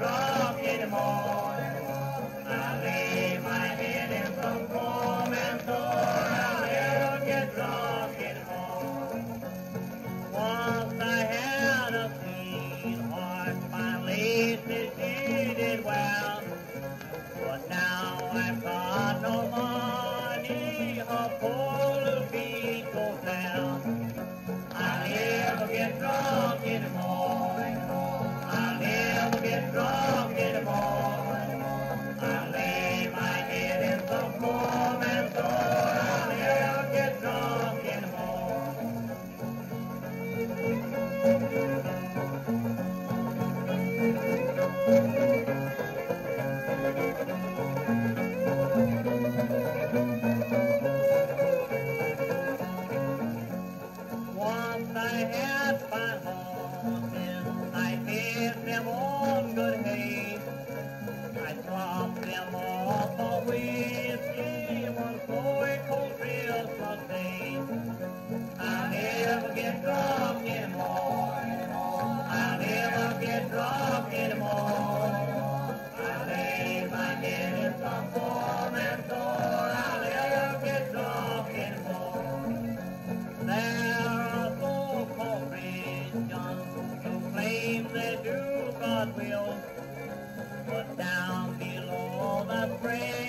o'clock in the morning. I leave my head in come warm and tore get drunk in the morning. Once I had a clean heart, my lady did it well. But now Once I had my home and I gave them all good claim they do God's will, but down below the grave.